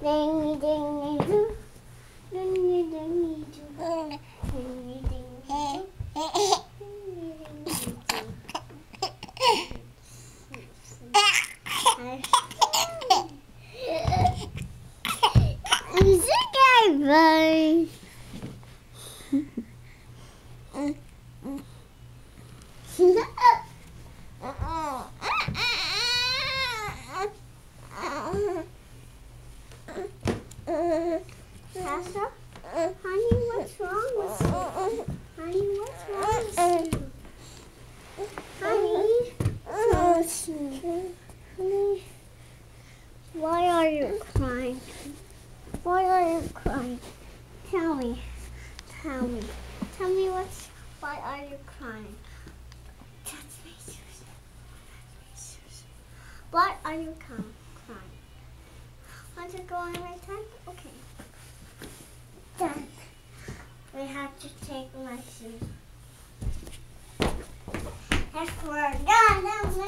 Dingy dingy doo. Dingy dingy doo. Dingy dingy doo. Is it guy right? Honey, what's wrong with you? Honey, what's wrong with you? Honey, what's wrong? Honey, why are you crying? Why are you crying? Tell me. Tell me. Tell me what's. Why are you crying? Touch me, Susan. Me. Why are you crying? Want to go on my time? Okay. Have to take my done, then we go.